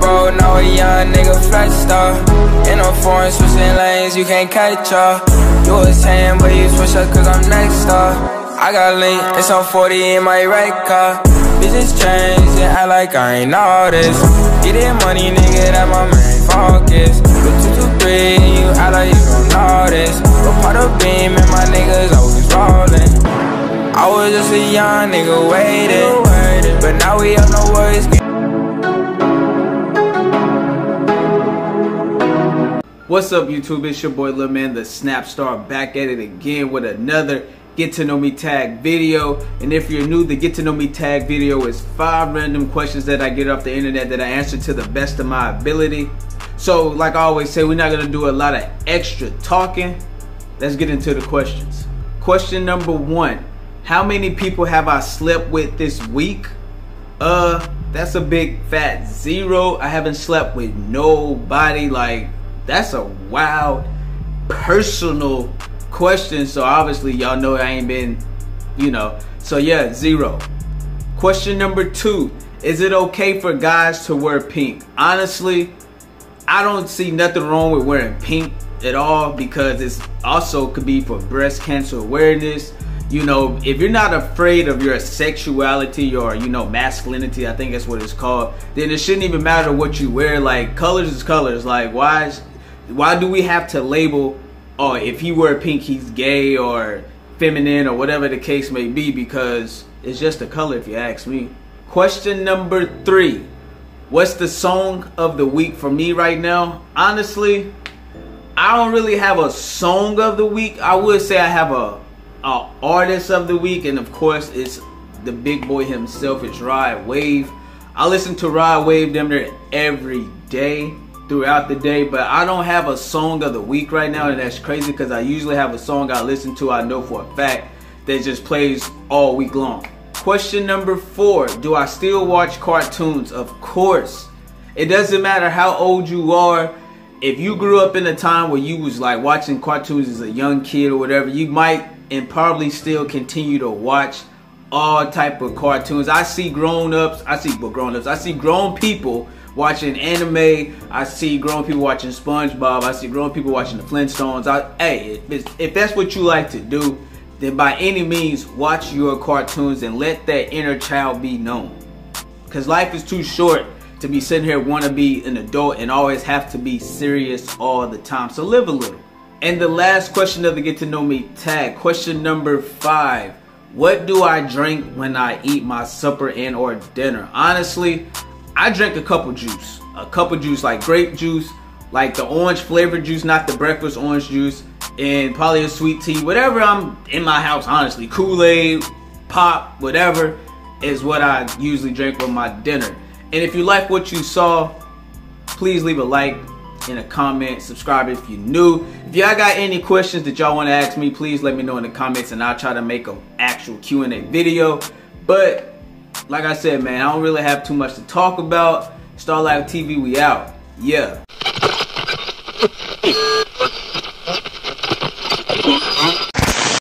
bro, now a young nigga flat star. In a foreign switching lanes, you can't catch up. You was 10, but you switch up cause I'm next up. I got link, it's on 40 in my right car. Bitches change and act like I ain't all this. Get it money, nigga, that my main focus. But 223 and you act like you don't know this. But part of beam and my niggas always rolling. I was just a young nigga waiting. What's up YouTube? It's your boy Lil Man, the Snap Star, back at it again with another Get to Know Me tag video. And if you're new, the Get to Know Me tag video is five random questions that I get off the internet that I answer to the best of my ability. So like I always say, we're not gonna do a lot of extra talking. Let's get into the questions. Question number one, how many people have I slept with this week? Uh, that's a big fat zero. I haven't slept with nobody like that's a wild personal question. So obviously y'all know I ain't been, you know. So yeah, zero. Question number two. Is it okay for guys to wear pink? Honestly, I don't see nothing wrong with wearing pink at all because it's also could be for breast cancer awareness. You know, if you're not afraid of your sexuality or, you know, masculinity, I think that's what it's called, then it shouldn't even matter what you wear. Like, colors is colors. Like, why why do we have to label oh if he wear pink he's gay or feminine or whatever the case may be because it's just a color if you ask me. Question number three. What's the song of the week for me right now? Honestly i don't really have a song of the week. I would say i have a, a artist of the week and of course it's the big boy himself. It's rod wave. I listen to rod wave them there every day throughout the day, but I don't have a song of the week right now, and that's crazy because I usually have a song I listen to, I know for a fact, that just plays all week long. Question number four Do I still watch cartoons? Of course. It doesn't matter how old you are. If you grew up in a time where you was like watching cartoons as a young kid or whatever, you might and probably still continue to watch all type of cartoons. I see grown-ups, I see well, grown-ups, I see grown people watching anime. I see grown people watching SpongeBob. I see grown people watching the Flintstones. I, hey, if, if that's what you like to do, then by any means, watch your cartoons and let that inner child be known. Because life is too short to be sitting here want to be an adult and always have to be serious all the time. So live a little. And the last question of the Get to Know Me tag, question number five. What do I drink when I eat my supper and or dinner? Honestly, I drink a couple juice. A couple juice, like grape juice, like the orange flavored juice, not the breakfast orange juice, and probably a sweet tea. Whatever I'm in my house, honestly. Kool-Aid, pop, whatever is what I usually drink with my dinner. And if you like what you saw, please leave a like and a comment. Subscribe if you're new. If y'all got any questions that y'all want to ask me, please let me know in the comments and I'll try to make an actual Q&A video. But like I said, man, I don't really have too much to talk about. Star Life TV, we out. Yeah.